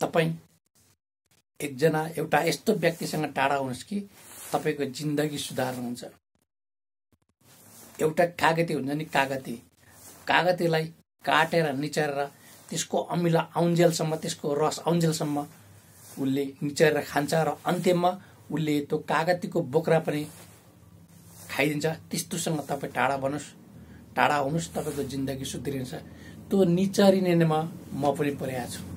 तपाईँ एकजना एउटा यस्तो व्यक्तिसँग टाढा हुनुहोस् कि तपाईँको जिन्दगी सुधार्नुहुन्छ एउटा कागती हुन्छ नि कागती। कागतीलाई काटेर निचारेर त्यसको अमिला आउन्जेलसम्म त्यसको रस आउन्जेलसम्म उसले निचारेर खान्छ र अन्त्यमा उसले त्यो कागतीको बोक्रा पनि खाइदिन्छ। त्यस्तोसँग तपाईँ टाढा भन्नुहोस् टाढा हुनुहोस् तपाईँको जिन्दगी सुध्रिन्छ। त्यो निचारिनेमा म पनि परेको छु